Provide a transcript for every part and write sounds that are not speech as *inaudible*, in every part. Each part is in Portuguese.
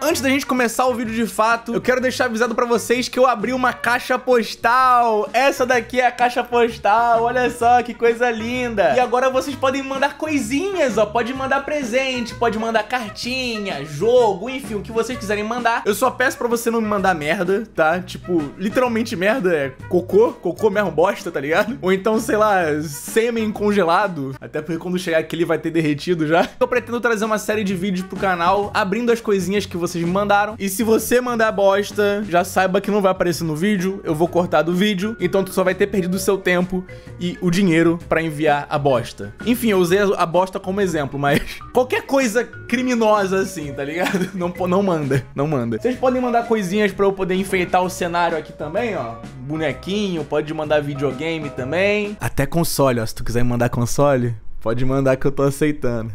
Antes da gente começar o vídeo de fato, eu quero deixar avisado pra vocês que eu abri uma caixa postal. Essa daqui é a caixa postal, olha só que coisa linda. E agora vocês podem mandar coisinhas, ó. Pode mandar presente, pode mandar cartinha, jogo, enfim, o que vocês quiserem mandar. Eu só peço pra você não me mandar merda, tá? Tipo, literalmente merda é cocô, cocô mesmo bosta, tá ligado? Ou então, sei lá, sêmen congelado. Até porque quando chegar aqui ele vai ter derretido já. Eu pretendo trazer uma série de vídeos pro canal, abrindo as coisinhas que vocês me mandaram. E se você mandar bosta, já saiba que não vai aparecer no vídeo, eu vou cortar do vídeo, então tu só vai ter perdido o seu tempo e o dinheiro pra enviar a bosta. Enfim, eu usei a bosta como exemplo, mas *laughs* qualquer coisa criminosa assim, tá ligado? *laughs* Não, não manda, não manda. Vocês podem mandar coisinhas pra eu poder enfeitar o cenário aqui também, ó. Bonequinho, pode mandar videogame também. Até console, ó, se tu quiser mandar console, Pode mandar que eu tô aceitando.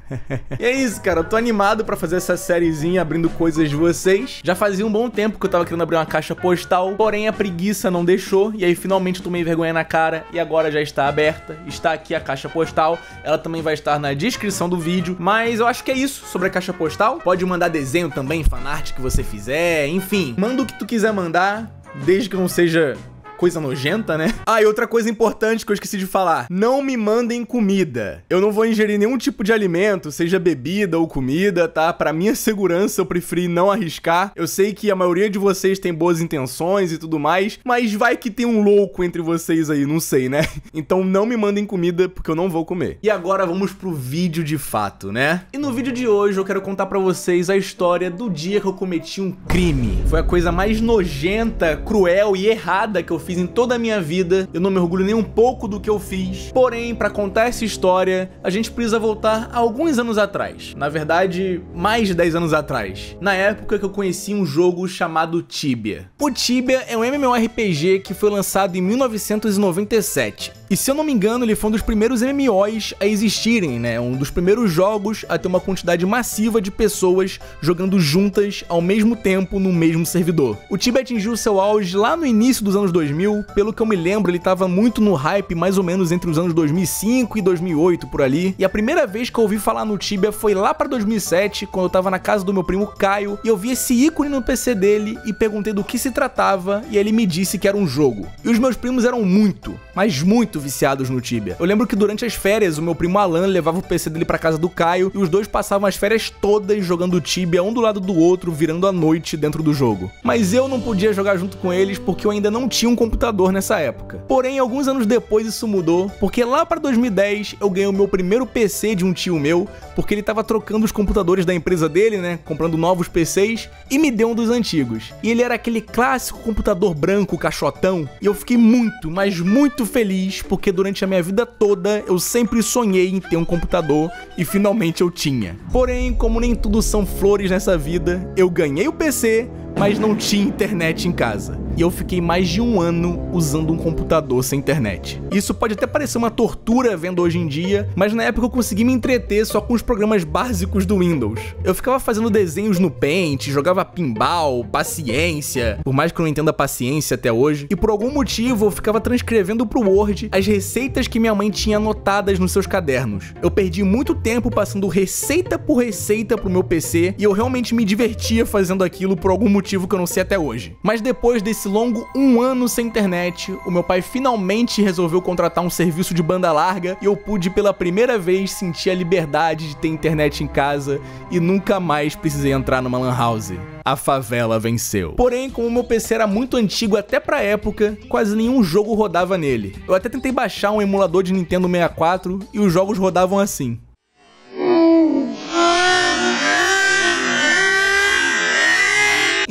e é isso, cara. Eu tô animado pra fazer essa sériezinha abrindo coisas de vocês. Já fazia um bom tempo que eu tava querendo abrir uma caixa postal, porém a preguiça não deixou. E aí finalmente tomei vergonha na cara e agora já está aberta. Está aqui a caixa postal. Ela também vai estar na descrição do vídeo. Mas eu acho que é isso sobre a caixa postal. Pode mandar desenho também, fanart que você fizer. Enfim, manda o que tu quiser mandar. Desde que não seja coisa nojenta, né? Ah, e outra coisa importante que eu esqueci de falar. Não me mandem comida. Eu não vou ingerir nenhum tipo de alimento, seja bebida ou comida, tá? Pra minha segurança, eu preferi não arriscar. Eu sei que a maioria de vocês tem boas intenções e tudo mais, mas vai que tem um louco entre vocês aí, não sei, né? *laughs* Então não me mandem comida, porque eu não vou comer. E agora vamos pro vídeo de fato, né? E no vídeo de hoje eu quero contar pra vocês a história do dia que eu cometi um crime. Foi a coisa mais nojenta, cruel e errada que eu fiz fiz em toda a minha vida. Eu não me orgulho nem um pouco do que eu fiz. Porém, para contar essa história, a gente precisa voltar a alguns anos atrás. Na verdade, mais de 10 anos atrás. Na época que eu conheci um jogo chamado Tibia. O Tibia é um MMORPG que foi lançado em 1997. E se eu não me engano, ele foi um dos primeiros MMOs a existirem, né? Um dos primeiros jogos a ter uma quantidade massiva de pessoas jogando juntas ao mesmo tempo no mesmo servidor. O Tibia atingiu seu auge lá no início dos anos 2000, pelo que eu me lembro, ele estava muito no hype mais ou menos entre os anos 2005 e 2008 por ali. E a primeira vez que eu ouvi falar no Tibia foi lá para 2007, quando eu tava na casa do meu primo Caio, e eu vi esse ícone no PC dele e perguntei do que se tratava, e ele me disse que era um jogo. E os meus primos eram muito, mas muito viciados no Tibia. Eu lembro que durante as férias, o meu primo Alan levava o PC dele pra casa do Caio e os dois passavam as férias todas jogando Tibia um do lado do outro, virando a noite dentro do jogo. Mas eu não podia jogar junto com eles porque eu ainda não tinha um computador nessa época. Porém, alguns anos depois isso mudou, porque lá para 2010 eu ganhei o meu primeiro PC de um tio meu, porque ele tava trocando os computadores da empresa dele, né, comprando novos PCs, e me deu um dos antigos. E ele era aquele clássico computador branco caixotão, e eu fiquei muito, mas muito feliz porque durante a minha vida toda eu sempre sonhei em ter um computador e finalmente eu tinha. Porém, como nem tudo são flores nessa vida, eu ganhei o PC, mas não tinha internet em casa. E eu fiquei mais de um ano usando um computador sem internet. Isso pode até parecer uma tortura vendo hoje em dia, mas na época eu consegui me entreter só com os programas básicos do Windows. Eu ficava fazendo desenhos no Paint, jogava pinball, paciência, por mais que eu não entenda paciência até hoje, e por algum motivo eu ficava transcrevendo pro Word as receitas que minha mãe tinha anotadas nos seus cadernos. Eu perdi muito tempo passando receita por receita pro meu PC e eu realmente me divertia fazendo aquilo por algum motivo que eu não sei até hoje. Mas depois desse longo um ano sem internet, o meu pai finalmente resolveu contratar um serviço de banda larga e eu pude pela primeira vez sentir a liberdade de ter internet em casa e nunca mais precisei entrar numa lan house. A favela venceu. Porém, como o meu PC era muito antigo até pra época, quase nenhum jogo rodava nele. Eu até tentei baixar um emulador de Nintendo 64 e os jogos rodavam assim.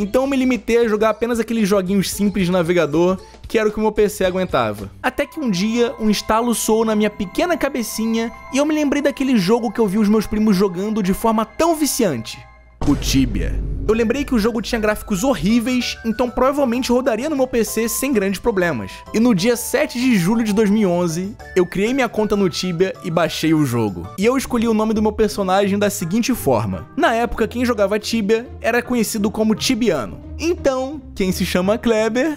Então eu me limitei a jogar apenas aqueles joguinhos simples de navegador, que era o que o meu PC aguentava. Até que um dia, um estalo soou na minha pequena cabecinha e eu me lembrei daquele jogo que eu vi os meus primos jogando de forma tão viciante. O Tibia. Eu lembrei que o jogo tinha gráficos horríveis, então provavelmente rodaria no meu PC sem grandes problemas. E no dia 7 de julho de 2011, eu criei minha conta no Tibia e baixei o jogo. E eu escolhi o nome do meu personagem da seguinte forma. Na época, quem jogava Tibia era conhecido como Tibiano. Então, quem se chama Kleber...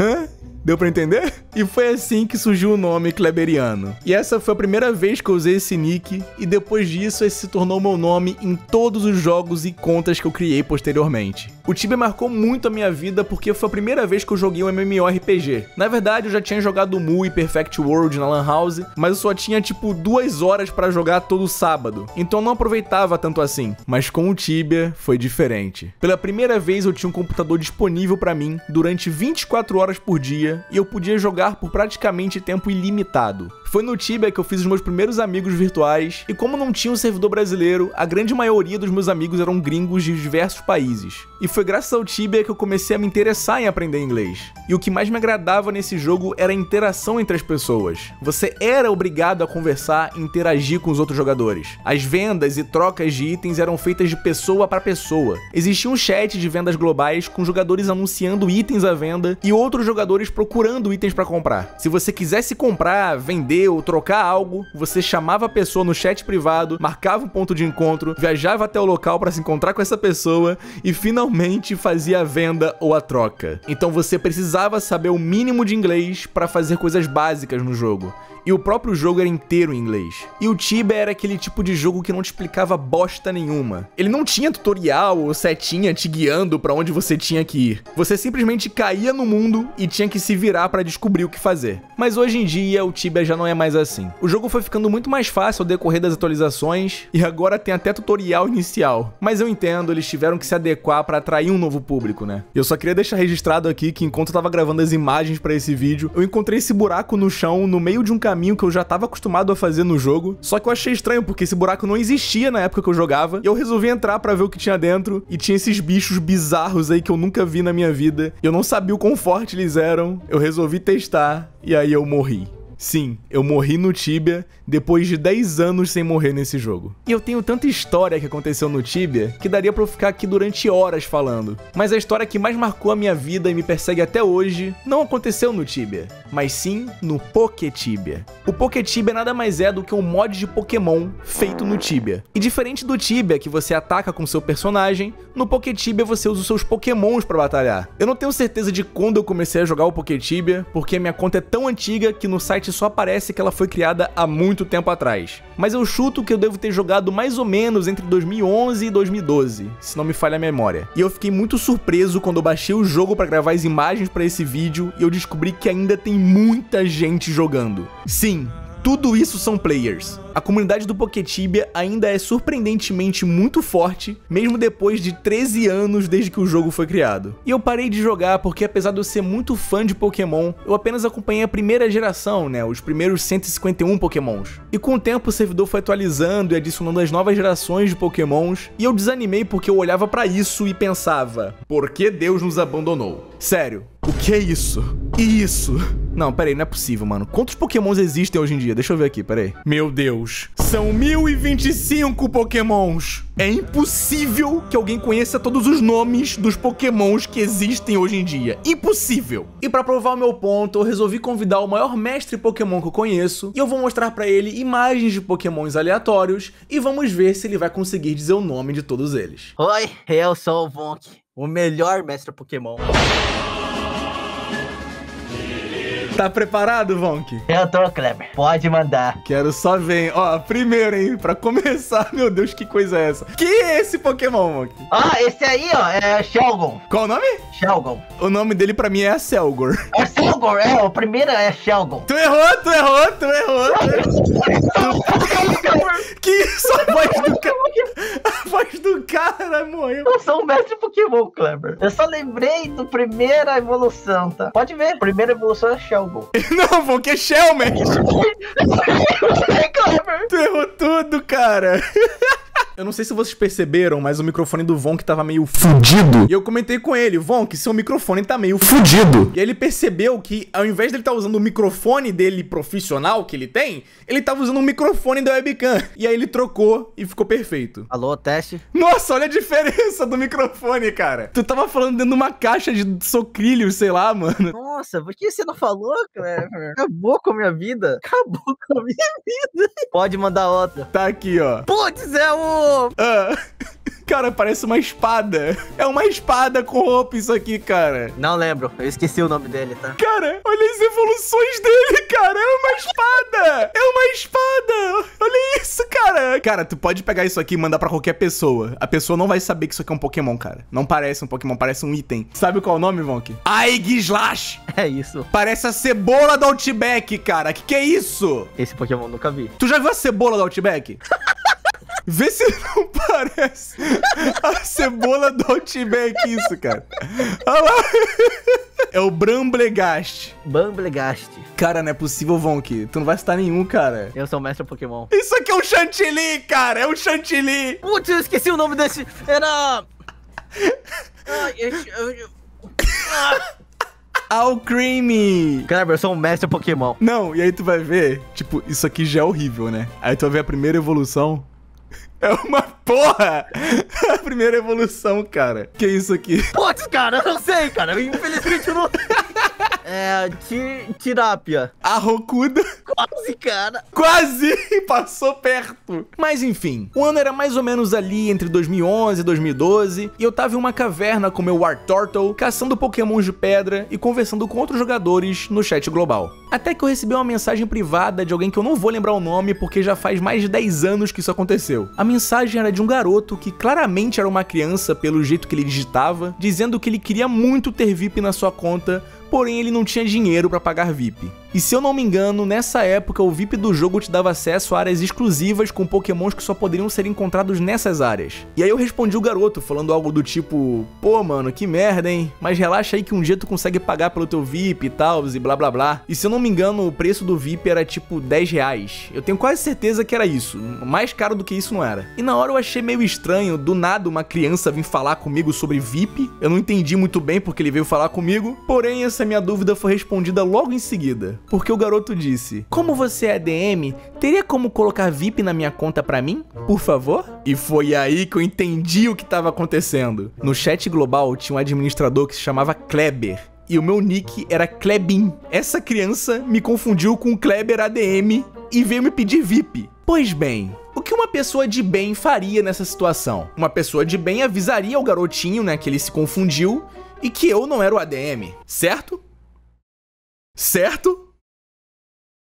Hã? Deu pra entender? E foi assim que surgiu o nome Kleberiano. E essa foi a primeira vez que eu usei esse nick, e depois disso esse se tornou meu nome em todos os jogos e contas que eu criei posteriormente. O Tibia marcou muito a minha vida porque foi a primeira vez que eu joguei um MMORPG. Na verdade, eu já tinha jogado Mu e Perfect World na Lan House, mas eu só tinha tipo duas horas para jogar todo sábado, então eu não aproveitava tanto assim. Mas com o Tibia foi diferente. Pela primeira vez eu tinha um computador disponível para mim durante 24 horas por dia e eu podia jogar por praticamente tempo ilimitado. Foi no Tibia que eu fiz os meus primeiros amigos virtuais, e como não tinha um servidor brasileiro, a grande maioria dos meus amigos eram gringos de diversos países. E foi graças ao Tibia que eu comecei a me interessar em aprender inglês. E o que mais me agradava nesse jogo era a interação entre as pessoas. Você era obrigado a conversar e interagir com os outros jogadores. As vendas e trocas de itens eram feitas de pessoa para pessoa. Existia um chat de vendas globais com jogadores anunciando itens à venda e outros jogadores procurando itens para comprar. Se você quisesse comprar, vender vender ou trocar algo, você chamava a pessoa no chat privado, marcava um ponto de encontro, viajava até o local para se encontrar com essa pessoa e finalmente fazia a venda ou a troca. Então você precisava saber o mínimo de inglês para fazer coisas básicas no jogo e o próprio jogo era inteiro em inglês. E o Tibia era aquele tipo de jogo que não te explicava bosta nenhuma. Ele não tinha tutorial ou setinha te guiando para onde você tinha que ir. Você simplesmente caía no mundo e tinha que se virar para descobrir o que fazer. Mas hoje em dia o Tibia já não é mais assim. O jogo foi ficando muito mais fácil ao decorrer das atualizações e agora tem até tutorial inicial. Mas eu entendo, eles tiveram que se adequar para atrair um novo público, né? Eu só queria deixar registrado aqui que enquanto eu tava gravando as imagens para esse vídeo, eu encontrei esse buraco no chão no meio de um caminho que eu já tava acostumado a fazer no jogo. Só que eu achei estranho porque esse buraco não existia na época que eu jogava. E eu resolvi entrar para ver o que tinha dentro e tinha esses bichos bizarros aí que eu nunca vi na minha vida. Eu não sabia o quão forte eles eram. Eu resolvi testar e aí eu morri. Sim, eu morri no Tibia depois de 10 anos sem morrer nesse jogo. E eu tenho tanta história que aconteceu no Tibia que daria pra eu ficar aqui durante horas falando. Mas a história que mais marcou a minha vida e me persegue até hoje não aconteceu no Tibia, mas sim no Poketibia. O Poketibia nada mais é do que um mod de Pokémon feito no Tibia. E diferente do Tibia, que você ataca com seu personagem, no Poketibia você usa os seus Pokémons para batalhar. Eu não tenho certeza de quando eu comecei a jogar o Poketibia, porque minha conta é tão antiga que no site só aparece que ela foi criada há muito tempo atrás. Mas eu chuto que eu devo ter jogado mais ou menos entre 2011 e 2012, se não me falha a memória. E eu fiquei muito surpreso quando eu baixei o jogo para gravar as imagens para esse vídeo e eu descobri que ainda tem muita gente jogando. Sim, tudo isso são players. A comunidade do Poketibia ainda é surpreendentemente muito forte, mesmo depois de 13 anos desde que o jogo foi criado. E eu parei de jogar porque apesar de eu ser muito fã de Pokémon, eu apenas acompanhei a primeira geração, né, os primeiros 151 Pokémons. E com o tempo o servidor foi atualizando e adicionando as novas gerações de Pokémons, e eu desanimei porque eu olhava para isso e pensava: por que Deus nos abandonou? Sério, o que é isso? E isso? Não, peraí, não é possível, mano. Quantos pokémons existem hoje em dia? Deixa eu ver aqui, peraí. Meu Deus. São 1025 pokémons. É impossível que alguém conheça todos os nomes dos pokémons que existem hoje em dia. Impossível. E pra provar o meu ponto, eu resolvi convidar o maior mestre pokémon que eu conheço e eu vou mostrar pra ele imagens de pokémons aleatórios e vamos ver se ele vai conseguir dizer o nome de todos eles. Oi, eu sou o Vonk, o melhor mestre pokémon. Tá preparado, Vonk? Eu tô, Kleber. Pode mandar. Quero só ver, hein? Ó, primeiro, hein? Pra começar, *laughs* meu Deus, que coisa é essa? Que é esse Pokémon, Vonk? Ah, esse aí, ó, é Shelgon. Qual o nome? Shelgon. O nome dele pra mim é Selgor. *laughs* É Shelgon, é, o primeiro é Shelgon. Tu errou, tu errou, tu errou. *laughs* que isso? A voz do cara. A voz do cara morreu. Eu sou um mestre Pokémon, Kleber. Eu só lembrei do primeira evolução, tá? Pode ver, primeira evolução é Shelgon. *laughs* Não, Vonk é Shellman. *laughs* Kleber. Tu errou tudo, cara. *laughs* Eu não sei se vocês perceberam, mas o microfone do Vonk tava meio fudido. E eu comentei com ele, Vonk, seu microfone tá meio fudido. E aí ele percebeu que, ao invés dele estar tá usando o microfone dele profissional que ele tem, ele tava usando o microfone da webcam. E aí ele trocou e ficou perfeito. Alô, teste? Nossa, olha a diferença do microfone, cara. Tu tava falando dentro de uma caixa de socrilhos, sei lá, mano. Nossa, por que você não falou, Clever? Acabou com a minha vida. Acabou com a minha *laughs* vida. Pode mandar outra. Tá aqui, ó. Putz, é o... Ah. *laughs* Cara, parece uma espada. É uma espada com roupa isso aqui, cara. Não lembro, eu esqueci o nome dele, tá? Cara, olha as evoluções dele, cara. É uma espada. É uma espada. Olha isso, cara. Cara, tu pode pegar isso aqui e mandar pra qualquer pessoa. A pessoa não vai saber que isso aqui é um Pokémon, cara. Não parece um Pokémon, parece um item. Sabe qual é o nome, Vonk? Aigslash. É isso. Parece a cebola do Outback, cara. Que que é isso? Esse Pokémon nunca vi. Tu já viu a cebola do Outback? *laughs* Vê se não parece a cebola do Outback isso, cara. Olha lá. É o Bramblegast. Bamblegast. Cara, não é possível, Vonk. Tu não vai citar nenhum, cara. Eu sou o mestre Pokémon. Isso aqui é um Chantilly, cara. É um Chantilly. Putz, eu esqueci o nome desse. Era. Ai, eu, eu, eu... Ah. Alcreamy. Kleber, eu sou um mestre Pokémon. Não, e aí tu vai ver, tipo, isso aqui já é horrível, né? Aí tu vai ver a primeira evolução. É uma porra! *laughs* A primeira evolução, cara. Que isso aqui? Putz, cara, eu não sei, cara. Infelizmente eu não. *laughs* É. Ti, tirápia. A Rokuda. Quase, cara. Quase! *laughs* Passou perto. Mas enfim, o ano era mais ou menos ali entre 2011 e 2012, e eu tava em uma caverna com meu War Turtle, caçando pokémons de pedra e conversando com outros jogadores no chat global. Até que eu recebi uma mensagem privada de alguém que eu não vou lembrar o nome porque já faz mais de 10 anos que isso aconteceu. A mensagem era de um garoto que claramente era uma criança pelo jeito que ele digitava, dizendo que ele queria muito ter VIP na sua conta, porém ele não tinha dinheiro para pagar VIP. E se eu não me engano, nessa época o VIP do jogo te dava acesso a áreas exclusivas com pokémons que só poderiam ser encontrados nessas áreas. E aí eu respondi o garoto falando algo do tipo, pô mano, que merda hein, mas relaxa aí que um dia tu consegue pagar pelo teu VIP e tal, e blá blá blá. E se eu não me engano, o preço do VIP era tipo 10 reais. Eu tenho quase certeza que era isso, mais caro do que isso não era. E na hora eu achei meio estranho, do nada uma criança vir falar comigo sobre VIP, eu não entendi muito bem porque ele veio falar comigo, porém essa minha dúvida foi respondida logo em seguida porque o garoto disse: Como você é DM, teria como colocar VIP na minha conta pra mim? Por favor? E foi aí que eu entendi o que estava acontecendo. No chat global tinha um administrador que se chamava Kleber. E o meu nick era Klebin. Essa criança me confundiu com Kleber ADM e veio me pedir VIP. Pois bem, o que uma pessoa de bem faria nessa situação? Uma pessoa de bem avisaria o garotinho, né, que ele se confundiu e que eu não era o ADM, certo? Certo?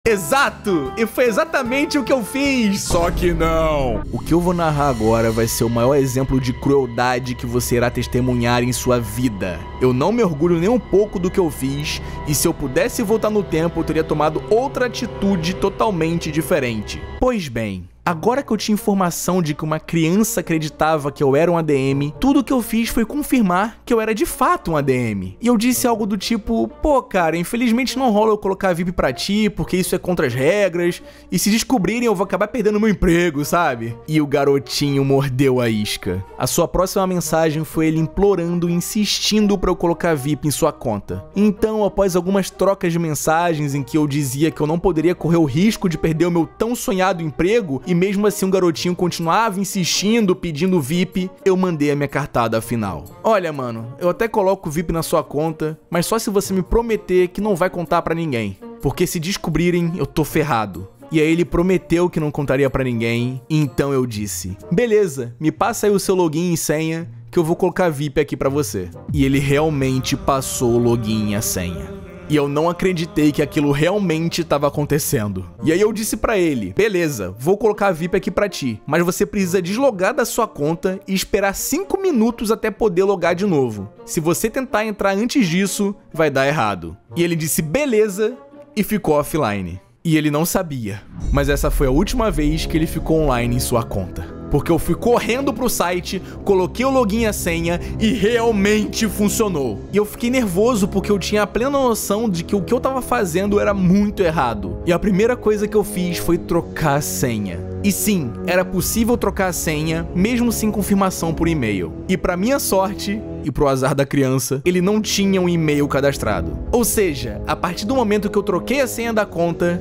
Exato! E foi exatamente o que eu fiz! Só que não! O que eu vou narrar agora vai ser o maior exemplo de crueldade que você irá testemunhar em sua vida. Eu não me orgulho nem um pouco do que eu fiz, e se eu pudesse voltar no tempo, eu teria tomado outra atitude totalmente diferente. Pois bem, Agora que eu tinha informação de que uma criança acreditava que eu era um ADM, tudo que eu fiz foi confirmar que eu era de fato um ADM. E eu disse algo do tipo: pô, cara, infelizmente não rola eu colocar VIP pra ti, porque isso é contra as regras, e se descobrirem eu vou acabar perdendo meu emprego, sabe? E o garotinho mordeu a isca. A sua próxima mensagem foi ele implorando e insistindo para eu colocar VIP em sua conta. Então, após algumas trocas de mensagens em que eu dizia que eu não poderia correr o risco de perder o meu tão sonhado emprego, e mesmo assim o garotinho continuava insistindo, pedindo VIP, eu mandei a minha cartada final. Olha, mano, eu até coloco o VIP na sua conta, mas só se você me prometer que não vai contar para ninguém. Porque se descobrirem, eu tô ferrado. E aí ele prometeu que não contaria para ninguém, então eu disse: "Beleza, me passa aí o seu login e senha que eu vou colocar VIP aqui para você". E ele realmente passou o login e a senha e eu não acreditei que aquilo realmente estava acontecendo. E aí eu disse para ele: "Beleza, vou colocar a VIP aqui para ti, mas você precisa deslogar da sua conta e esperar 5 minutos até poder logar de novo. Se você tentar entrar antes disso, vai dar errado". E ele disse: "Beleza" e ficou offline. E ele não sabia, mas essa foi a última vez que ele ficou online em sua conta porque eu fui correndo pro site, coloquei o login e a senha e realmente funcionou. E eu fiquei nervoso porque eu tinha a plena noção de que o que eu tava fazendo era muito errado. E a primeira coisa que eu fiz foi trocar a senha. E sim, era possível trocar a senha mesmo sem confirmação por e-mail. E para minha sorte, e pro azar da criança, ele não tinha um e-mail cadastrado. Ou seja, a partir do momento que eu troquei a senha da conta,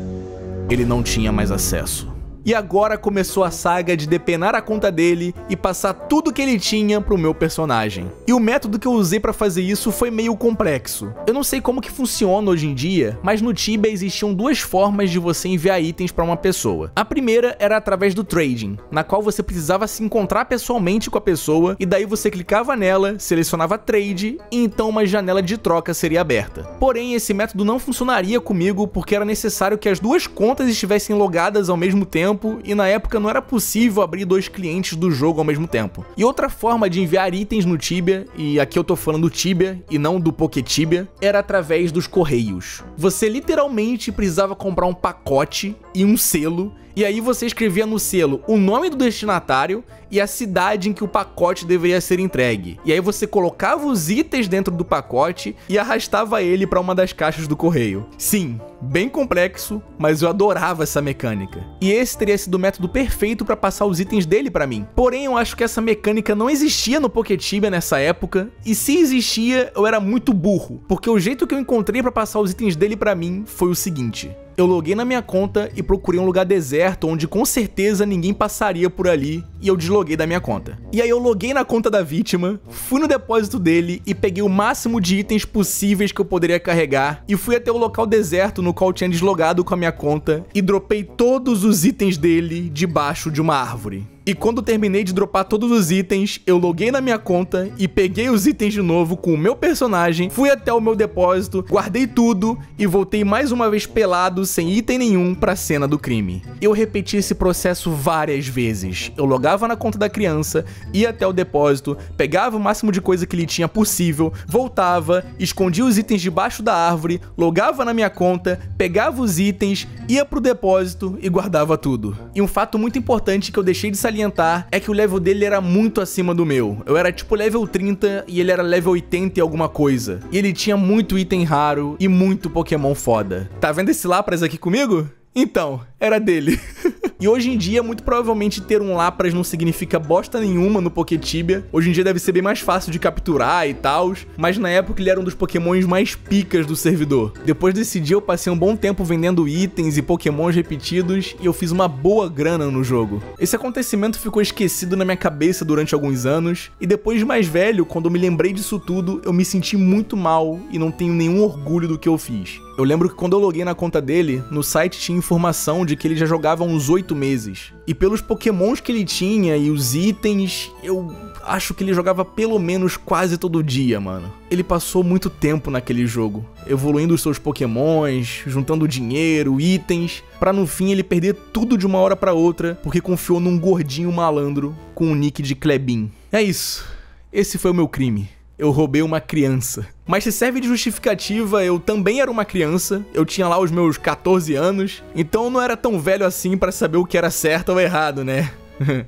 ele não tinha mais acesso. E agora começou a saga de depenar a conta dele e passar tudo que ele tinha pro meu personagem. E o método que eu usei para fazer isso foi meio complexo. Eu não sei como que funciona hoje em dia, mas no Tibia existiam duas formas de você enviar itens para uma pessoa. A primeira era através do trading, na qual você precisava se encontrar pessoalmente com a pessoa e daí você clicava nela, selecionava trade e então uma janela de troca seria aberta. Porém, esse método não funcionaria comigo porque era necessário que as duas contas estivessem logadas ao mesmo tempo e na época não era possível abrir dois clientes do jogo ao mesmo tempo. E outra forma de enviar itens no Tibia, e aqui eu tô falando do Tibia e não do Poketibia, era através dos correios. Você literalmente precisava comprar um pacote e um selo e aí você escrevia no selo o nome do destinatário e a cidade em que o pacote deveria ser entregue. E aí você colocava os itens dentro do pacote e arrastava ele para uma das caixas do correio. Sim, bem complexo, mas eu adorava essa mecânica. E esse teria sido o método perfeito para passar os itens dele para mim. Porém, eu acho que essa mecânica não existia no Poketibia nessa época, e se existia, eu era muito burro, porque o jeito que eu encontrei para passar os itens dele para mim foi o seguinte: eu loguei na minha conta e procurei um lugar deserto onde com certeza ninguém passaria por ali e eu desloguei da minha conta. E aí eu loguei na conta da vítima, fui no depósito dele e peguei o máximo de itens possíveis que eu poderia carregar e fui até o local deserto no qual tinha deslogado com a minha conta e dropei todos os itens dele debaixo de uma árvore. E quando terminei de dropar todos os itens, eu loguei na minha conta e peguei os itens de novo com o meu personagem, fui até o meu depósito, guardei tudo e voltei mais uma vez pelado, sem item nenhum, pra cena do crime. Eu repeti esse processo várias vezes. Eu logava na conta da criança, ia até o depósito, pegava o máximo de coisa que ele tinha possível, voltava, escondia os itens debaixo da árvore, logava na minha conta, pegava os itens, ia pro depósito e guardava tudo. E um fato muito importante que eu deixei de salientar salientar é que o level dele era muito acima do meu. Eu era tipo level 30 e ele era level 80 e alguma coisa. E ele tinha muito item raro e muito Pokémon foda. Tá vendo esse Lapras aqui comigo? Então, era dele. *laughs* E hoje em dia, muito provavelmente ter um Lapras não significa bosta nenhuma no Poketibia. Hoje em dia deve ser bem mais fácil de capturar e tal, mas na época ele era um dos pokémons mais picas do servidor. Depois desse dia eu passei um bom tempo vendendo itens e pokémons repetidos e eu fiz uma boa grana no jogo. Esse acontecimento ficou esquecido na minha cabeça durante alguns anos, e depois de mais velho, quando eu me lembrei disso tudo, eu me senti muito mal e não tenho nenhum orgulho do que eu fiz. Eu lembro que quando eu loguei na conta dele, no site tinha informação de que ele já jogava uns 8 meses. E pelos pokémons que ele tinha e os itens, eu acho que ele jogava pelo menos quase todo dia, mano. Ele passou muito tempo naquele jogo, evoluindo os seus pokémons, juntando dinheiro, itens, para no fim ele perder tudo de uma hora para outra porque confiou num gordinho malandro com o nick de Klebin. É isso. Esse foi o meu crime eu roubei uma criança. Mas se serve de justificativa, eu também era uma criança, eu tinha lá os meus 14 anos, então eu não era tão velho assim para saber o que era certo ou errado, né? *laughs*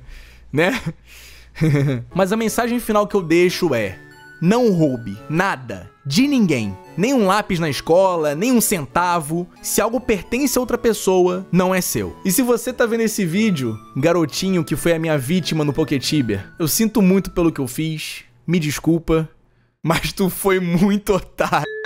né? *laughs* Mas a mensagem final que eu deixo é: não roube nada de ninguém. Nem um lápis na escola, nem um centavo. Se algo pertence a outra pessoa, não é seu. E se você tá vendo esse vídeo, garotinho que foi a minha vítima no Poketibia, eu sinto muito pelo que eu fiz. Me desculpa, mas tu foi muito otário.